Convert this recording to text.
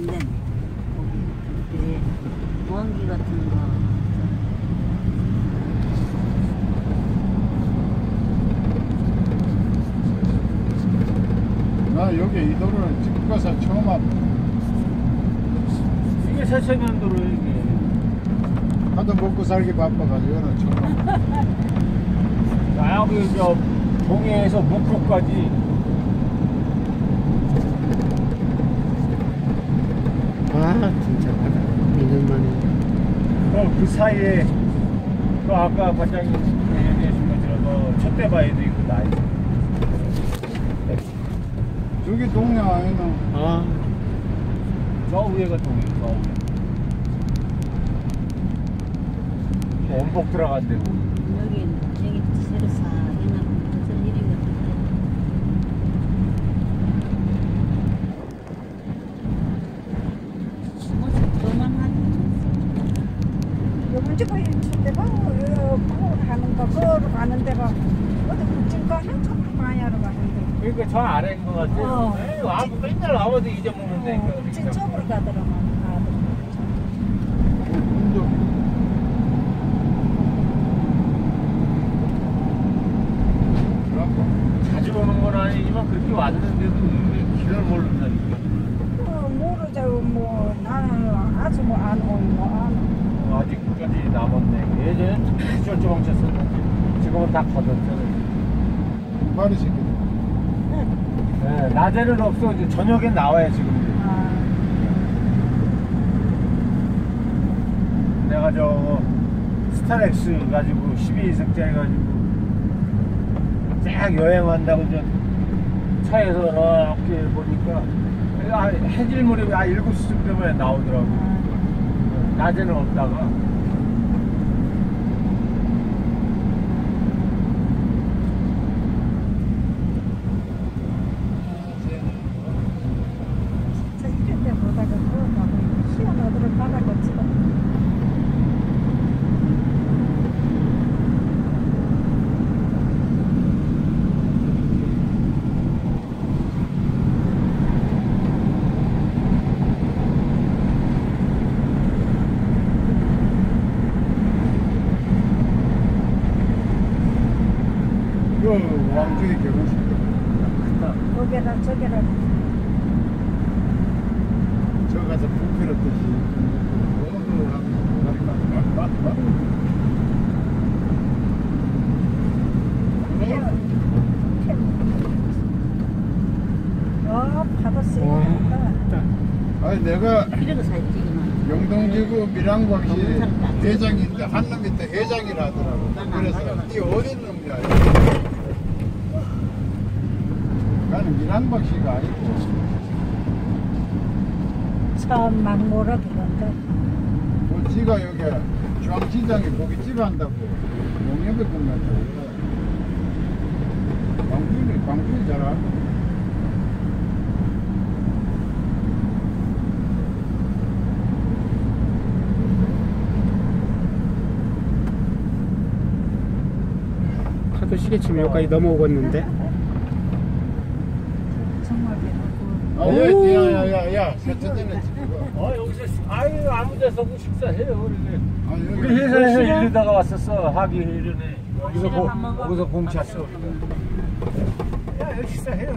안 되네. 거기 무한기 같은 거. 여기 이 도로는 지금 가서 처음 와. 이게 세천면 도로 이게. 하도 먹고 살기 바빠가지고 이거는 처음 와. 나하고 저 동해에서 목포까지 아 진짜 바다 2년 만에 어, 그 사이에 그 아까 관장님 얘기하신 것처럼 뭐 첫대바위도 있고 나 있고. 저기 동네 아니는 아. 저 위에가 동해 저 위에. 저 원복 들어간 데고 여기 여기 새로 사기나 무슨 일인 것 같아. 뭐 조만한 요번 주가 일주대가 하는 거 그거로 가는 데가 어디 국진가 한참 하러 가는데 그러니까 저 아래인 것 같아 어. 에이, 아무 맨날 아무도 잊어먹는데 어, 국진 쪽으로 가더라만 아들 자주 오는 건 아니지만 그렇게 왔는데도 왜 길을 모른다니까 어, 모르죠 뭐 나는 아주 뭐안 오는 뭐안 아직까지 저쪽 멈췄었는데 지금은 다 발이 새끼 네, 낮에는 없어. 이제 저녁엔 나와요 지금. 아, 내가 저 스타렉스 가지고 12인승짜리 가지고 쫙 여행한다고 이제 차에서 이렇게 보니까 아, 해질 무렵에 아 7시쯤 되면 나오더라고. 낮에는 없다가 저 이런 데 보다가 그거 가고 시원하도록 바다 거치고 그 왕중이 결혼식 때 여기라 저기라 저 가서 오늘 어 아니 내가 영동지구 밀양광시 살다. 회장인데 한 놈이 또 회장이라 하더라고. 그래서. 이 어린 놈이야 나는 밀양광시가 아니고. 처음 막 몰아 들어온다 뭐 지가 여기 중앙시장에 고깃집 한다고 농협에 끝났다고. 광준이 광준이 잘 알고 파도 시계 치면 여기까지 넘어오겠는데 정말 배고프고 아, 오. 야야야야 집이고 어 여기서 아유 아무 데서 그 식사해요 우리 아, 우리 회사에서 이러다가 왔었어 하기 이러네. 여기서 시간 고? 거기서 써 우리가. 야 여기 식사해요